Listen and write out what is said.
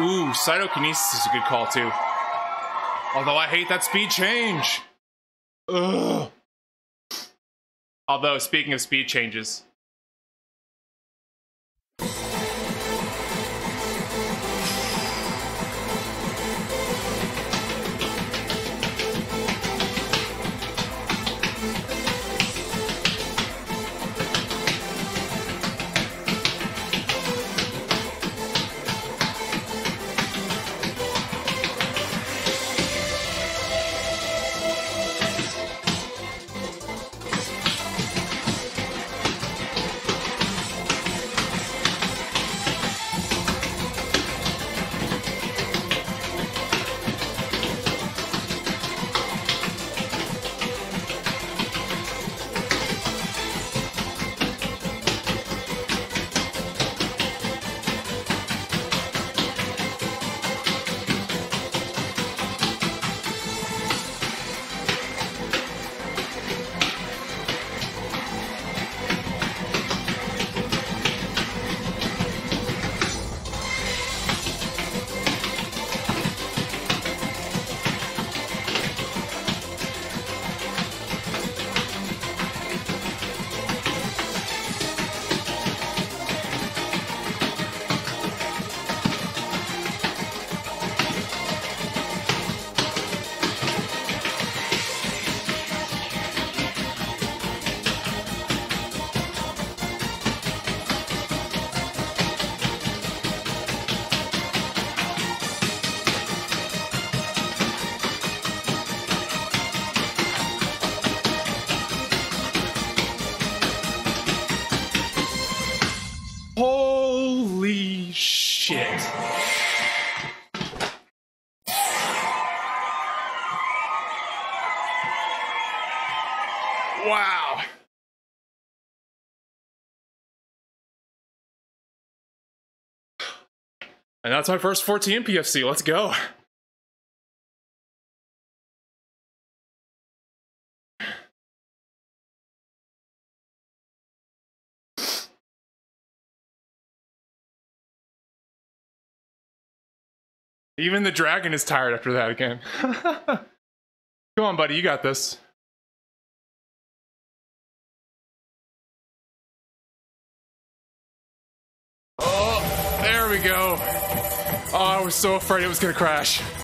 Ooh, Cytokinesis is a good call too. Although I hate that speed change. Ugh. Although, speaking of speed changes, shit. Wow. And that's my first 14 PFC. Let's go. Even the dragon is tired after that again. Come on, buddy, you got this. Oh, there we go. Oh, I was so afraid it was gonna crash.